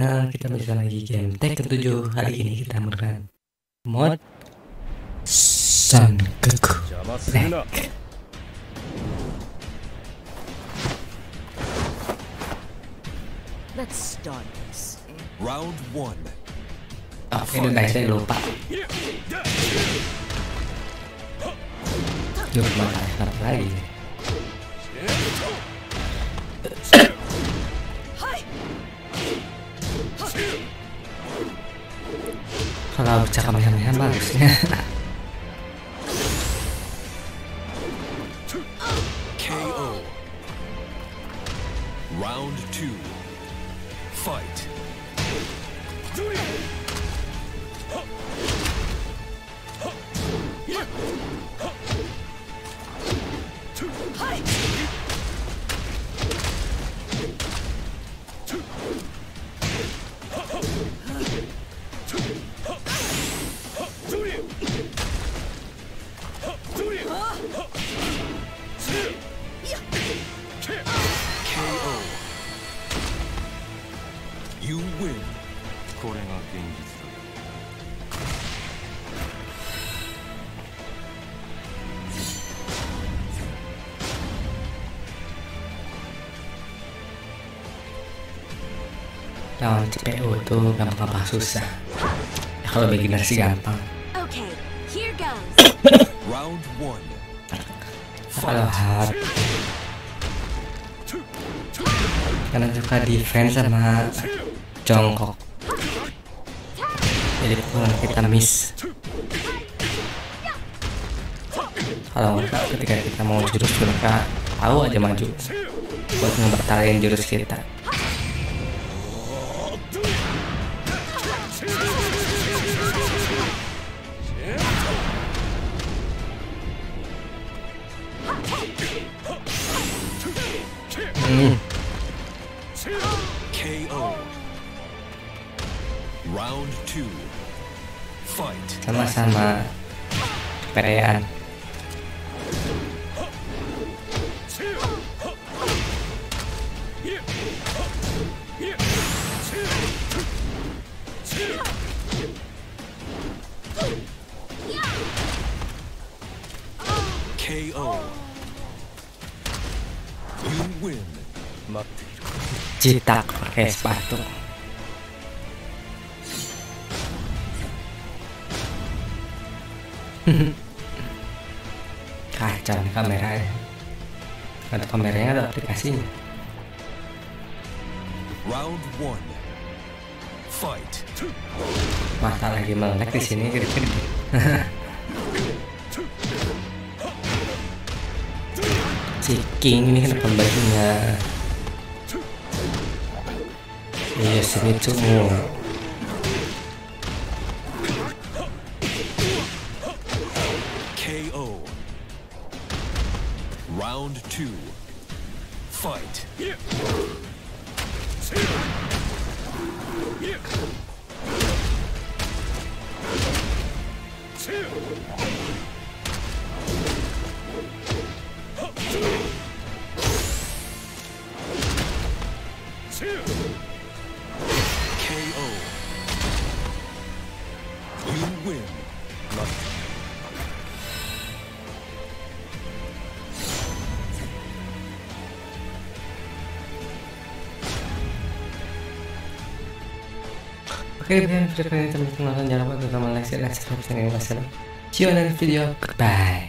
channel kita melanjutkan lagi game Tekken 7 Kali ini kita menggunakan mod Black Let's start this. Round one. Oke ini guys saya lupa. Malah kenapa lagi Kalau bisa kamehameha bagusnya KO. Round two. Fight. KO. You win. これが現実だ Lawan CPU tuh gampang-gampang susah ya, Kalau beginner sih gampang Okay, here goes. Round one. Kalau hard Karena suka defense sama jongkok. Jadi kita miss. Kalau ketika kita mau jurus mereka tahu aja maju. Buat ngebatalin jurus kita. Hmm. Sama-sama. Perayaan. Cita pakai sepatu. Kacau nih kameranya ada kameranya ada aplikasinya Round one. Fight. mata lagi melek di sini gede-gede. Si King ini kenapa bajunya iya sini cumul two. Fight. KO. You win. 待 Oke, biar video kalian teman-teman jangan lupa untuk like, share, dan subscribe channel ini. See you on the next video. Goodbye.